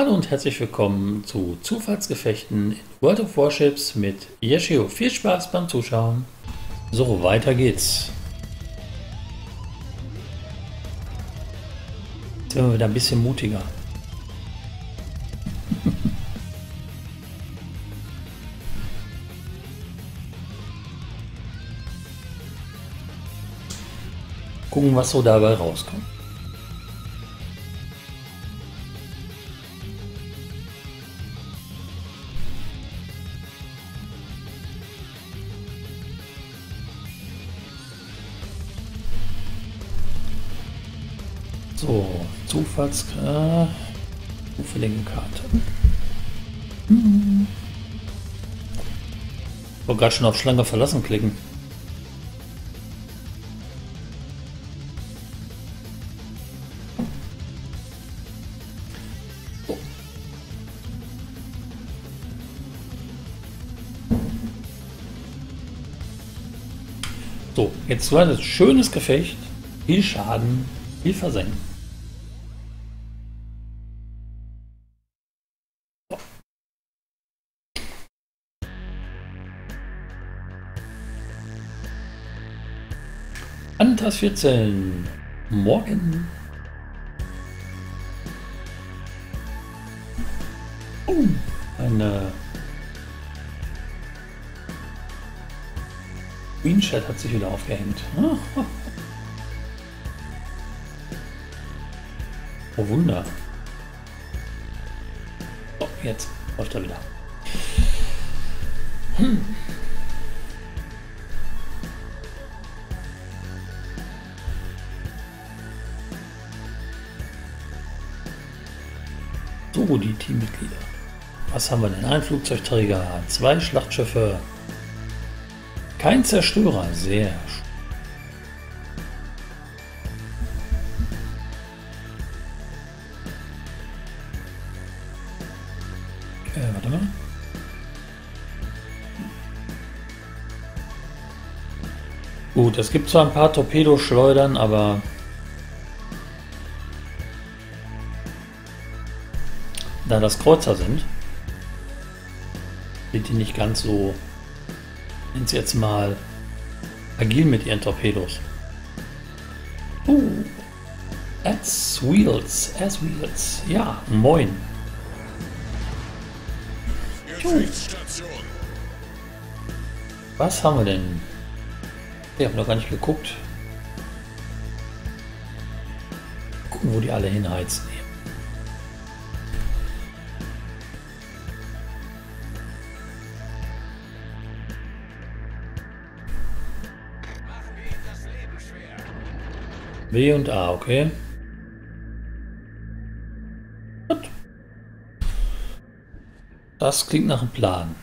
Hallo und herzlich willkommen zu Zufallsgefechten in World of Warships mit Yeshio. Viel Spaß beim Zuschauen. So, weiter geht's. Jetzt werden wir wieder ein bisschen mutiger. Gucken, was so dabei rauskommt. So, Zufalls... Äh, zufällige Karte. Hm. Ich wollte gerade schon auf Schlange verlassen klicken. So, jetzt war das schönes Gefecht. Viel Schaden, viel Versenken. Antas 14. Morgen. Oh, eine Queen hat sich wieder aufgehängt. Oh Wunder. Oh, jetzt läuft er wieder. Hm. So, die Teammitglieder. Was haben wir denn? Ein Flugzeugträger, zwei Schlachtschiffe, kein Zerstörer, sehr äh, warte mal. Gut, es gibt zwar ein paar Torpedoschleudern, aber da das Kreuzer sind, sind die nicht ganz so sind sie jetzt mal agil mit ihren Torpedos. Uh, as Wheels, as Wheels. Ja, moin. Was haben wir denn? Ich habe noch gar nicht geguckt. Gucken, wo die alle hinheizen. W und A, okay. Gut. Das klingt nach einem Plan.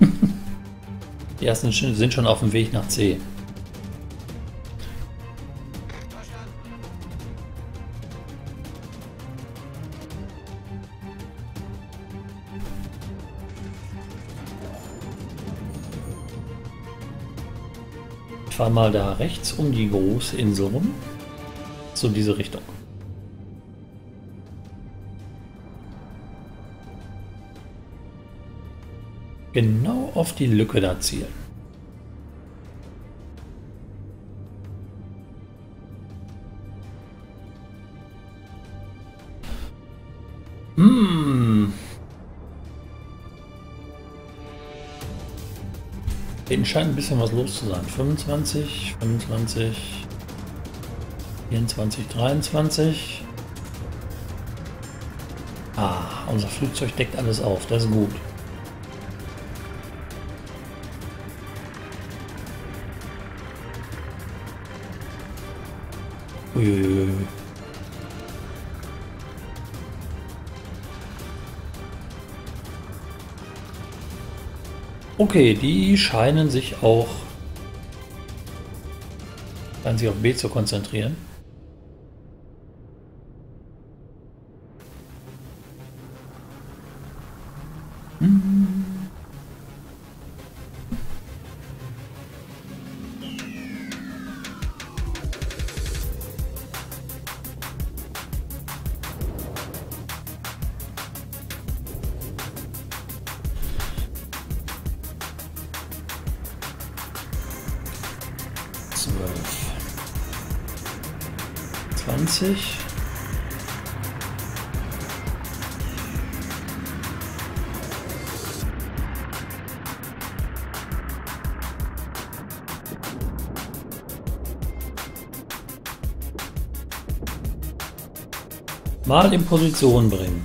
Die ersten sind schon auf dem Weg nach C. Ich fahre mal da rechts um die große Insel rum. So diese Richtung. Genau auf die Lücke da zielen. Hmm. Hinten scheint ein bisschen was los zu sein. 25, 25, 24, 23. Ah, unser Flugzeug deckt alles auf. Das ist gut. Okay, die scheinen sich auch scheinen sich auf B zu konzentrieren. Mal in Position bringen.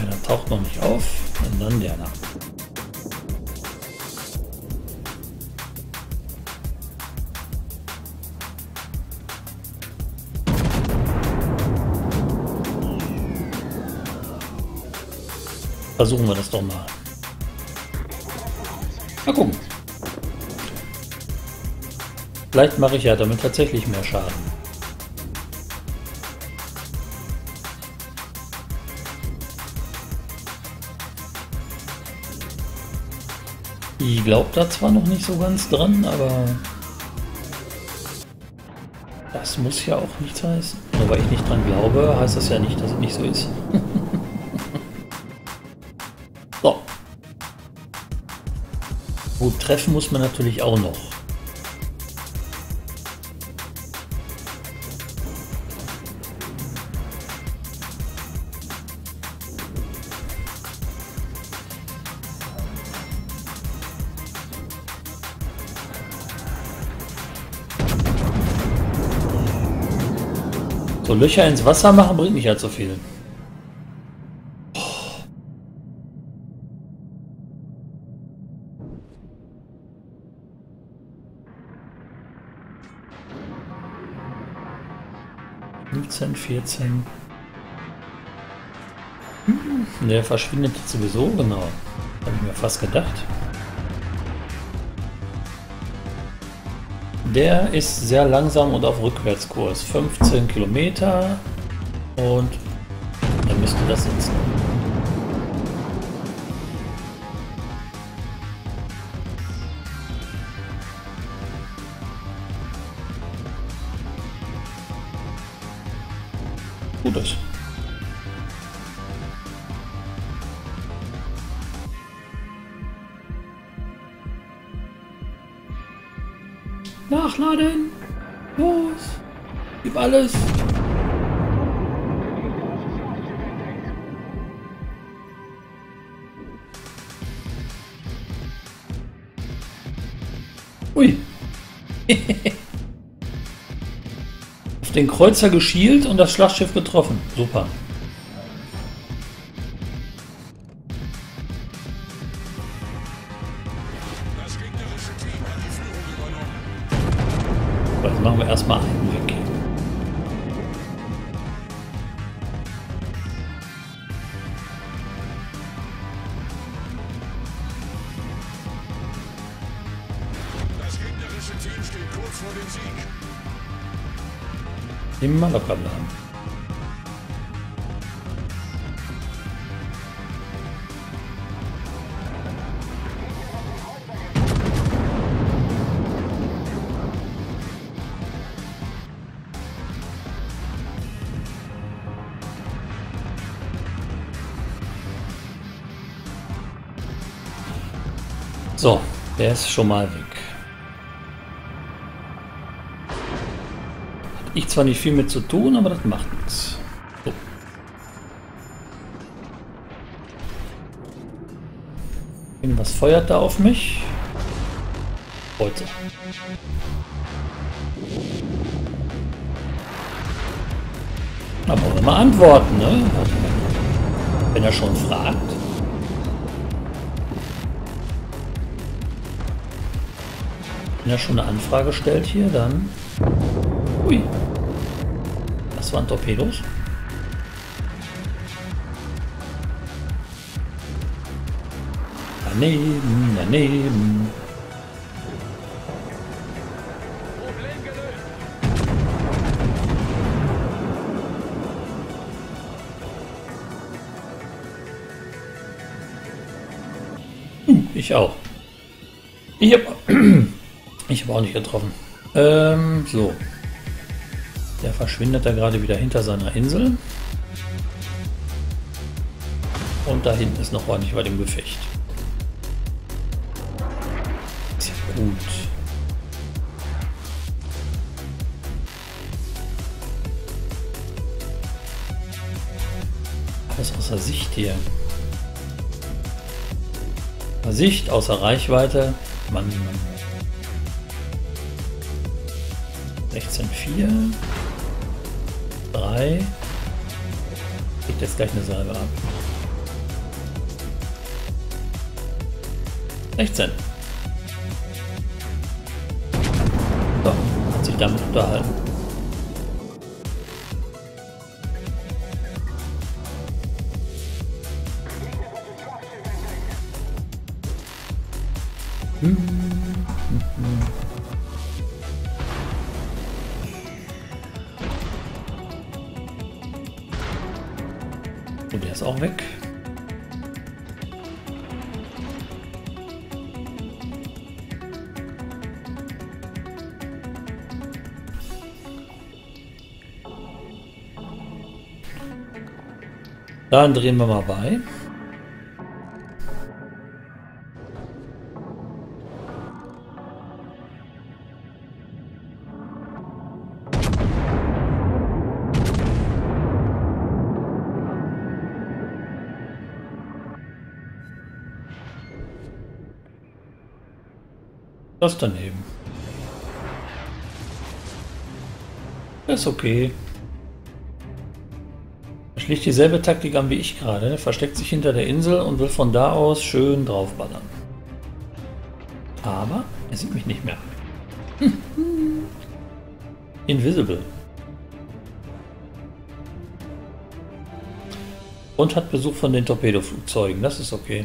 Einer taucht noch nicht auf, und dann der nach. Versuchen wir das doch mal. Mal gucken. Vielleicht mache ich ja damit tatsächlich mehr Schaden. Ich glaube da zwar noch nicht so ganz dran, aber das muss ja auch nichts heißen. Nur weil ich nicht dran glaube, heißt das ja nicht, dass es nicht so ist. so. Gut, treffen muss man natürlich auch noch. So Löcher ins Wasser machen bringt nicht allzu viel. Fünfzehn, vierzehn. Hm, der verschwindet sowieso, genau. Habe ich mir fast gedacht. Der ist sehr langsam und auf Rückwärtskurs. 15 Kilometer und dann müsste das sitzen. Ui! Auf den Kreuzer geschielt und das Schlachtschiff getroffen. Super. Locker bleiben. So, der ist schon mal weg. Ich zwar nicht viel mit zu tun, aber das macht nichts. So. Irgendwas feuert da auf mich. Heute. Da wollen wir mal antworten, ne? Wenn er schon fragt. Wenn er schon eine Anfrage stellt hier, dann... Ui. Das waren Torpedos. Daneben, daneben. Hm, ich auch. Ich habe ich habe auch nicht getroffen. Ähm, so. Der verschwindet da gerade wieder hinter seiner Insel. Und da hinten ist noch ordentlich bei dem Gefecht. Gut. Alles außer Sicht hier. Sicht, außer Reichweite. Mann, Mann. 16,4. 3. Kriegt jetzt gleich eine Salbe ab. 16. So, hat sich damit unterhalten. Dann drehen wir mal bei. Das daneben. ist okay. Schlicht dieselbe Taktik an wie ich gerade. Er versteckt sich hinter der Insel und will von da aus schön draufballern. Aber er sieht mich nicht mehr. Invisible. Und hat Besuch von den Torpedoflugzeugen. Das ist okay.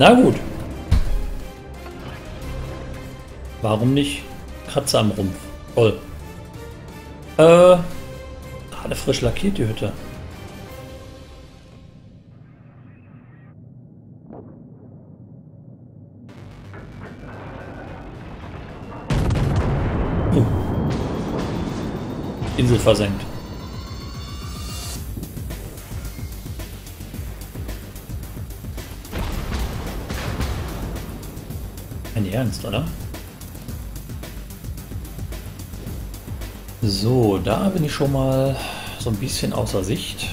Na gut. Warum nicht? Kratzer am Rumpf. Toll. Äh, gerade frisch lackiert die Hütte. Insel versenkt. Ein Ernst, oder? So, da bin ich schon mal so ein bisschen außer Sicht.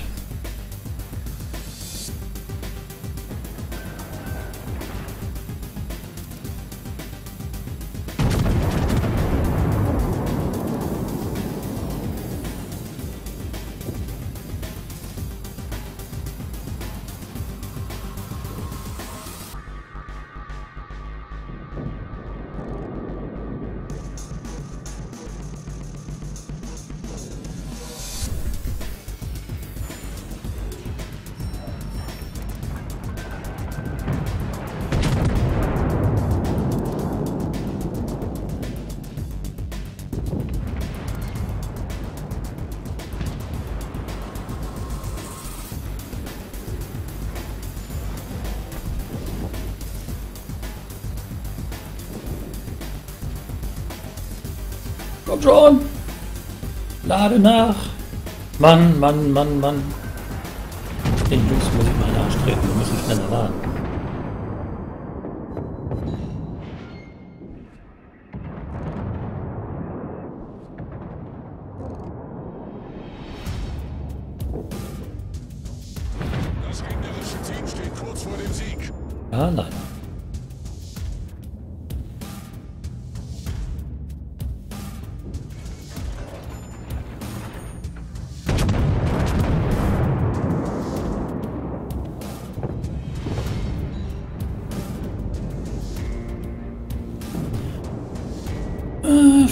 Komm schon! Lade nach! Mann, Mann, Mann, Mann. Den Jungs muss ich mal nachstreben. Wir müssen schneller laden. Das gegnerische Team steht kurz vor dem Sieg. Ah, nein.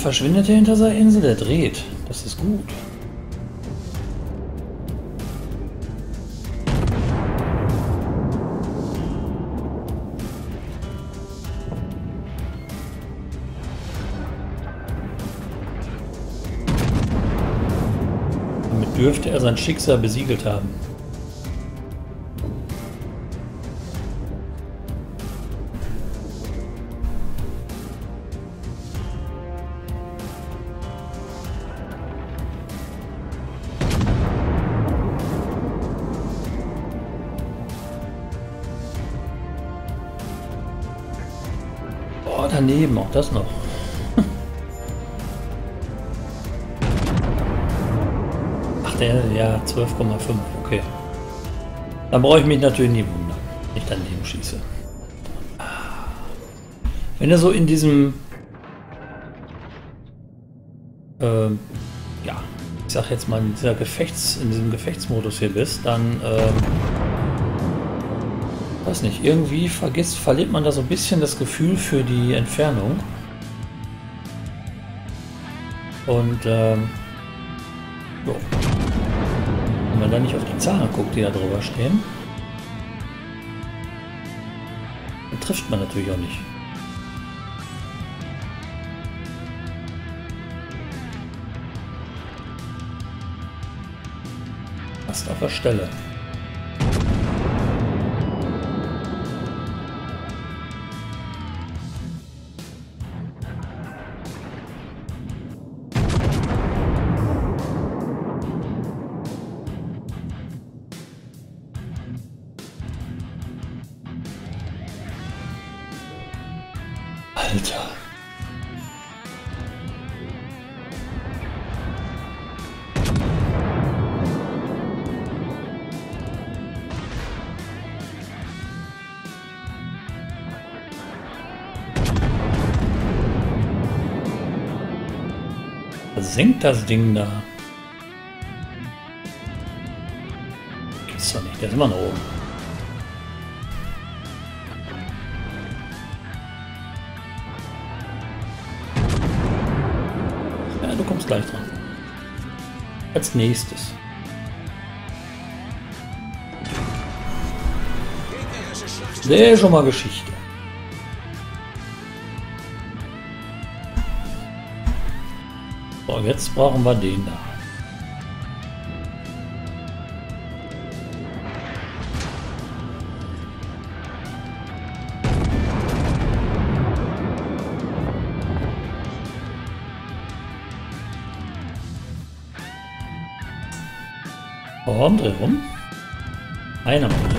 Verschwindet er hinter seiner Insel, der dreht. Das ist gut. Damit dürfte er sein Schicksal besiegelt haben. Das noch. Ach, der, ja, 12,5, okay. Dann brauche ich mich natürlich nie wundern, wenn ich daneben schieße. Wenn er so in diesem, ähm, ja, ich sag jetzt mal, in, dieser Gefechts, in diesem Gefechtsmodus hier bist, dann, ähm, weiß nicht, irgendwie vergisst, verliert man da so ein bisschen das Gefühl für die Entfernung. Und ähm, jo. wenn man da nicht auf die Zahlen guckt, die da drüber stehen, dann trifft man natürlich auch nicht. Fast auf der Stelle. Was senkt das Ding da? Gibt's doch nicht, der ist immer noch oben. Ja, du kommst gleich dran. Als nächstes. Ist schon mal Geschichte. So, jetzt brauchen wir den da. Warum dreh? Einer mal.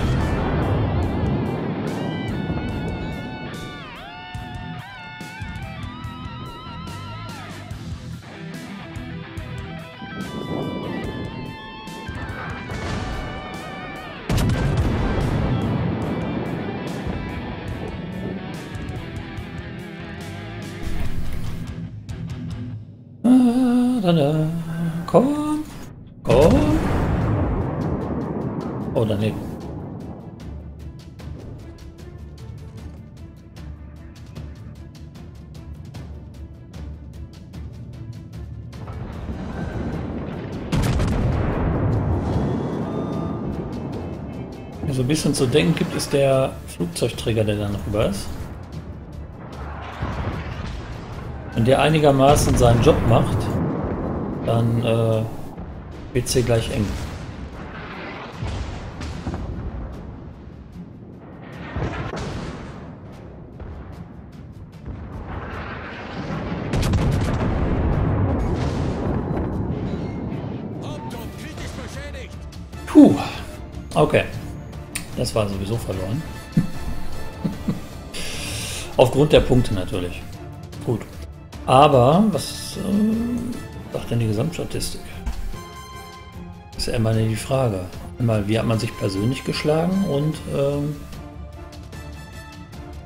Komm. Komm. Oh, daneben. Mir so ein bisschen zu denken gibt, ist der Flugzeugträger, der da noch über ist. Wenn der einigermaßen seinen Job macht, dann äh, wird es hier gleich eng. Puh. Okay. Das war sowieso verloren. Aufgrund der Punkte natürlich. Gut. Aber was äh, sagt denn die Gesamtstatistik? Ist ja immer die Frage. Einmal, wie hat man sich persönlich geschlagen und ähm,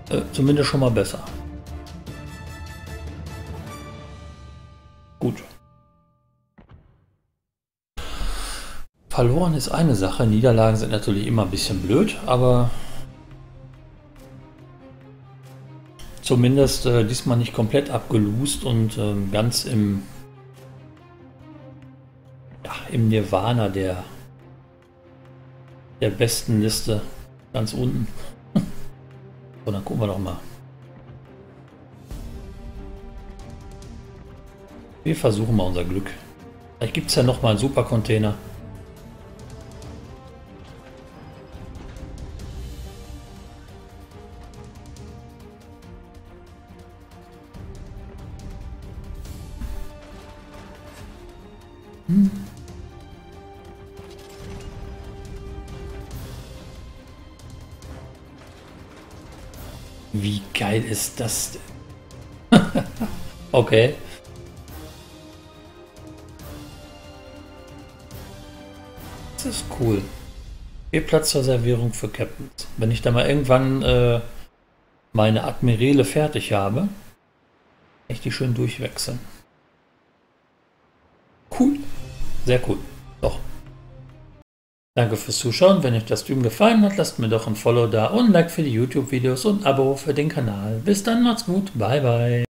äh, zumindest schon mal besser. Gut. Verloren ist eine Sache, Niederlagen sind natürlich immer ein bisschen blöd, aber zumindest äh, diesmal nicht komplett abgelust und ähm, ganz im, im Nirvana der, der besten Liste. Ganz unten. so, dann gucken wir doch mal. Wir versuchen mal unser Glück. Vielleicht gibt es ja noch mal einen Supercontainer. Wie geil ist das okay. Das ist cool. Viel Platz zur Servierung für Captains. Wenn ich da mal irgendwann äh, meine Admirale fertig habe, kann ich die schön durchwechseln. Cool. Sehr cool. Doch. Danke fürs Zuschauen. Wenn euch das Stream gefallen hat, lasst mir doch ein Follow da und ein Like für die YouTube-Videos und ein Abo für den Kanal. Bis dann, macht's gut. Bye, bye.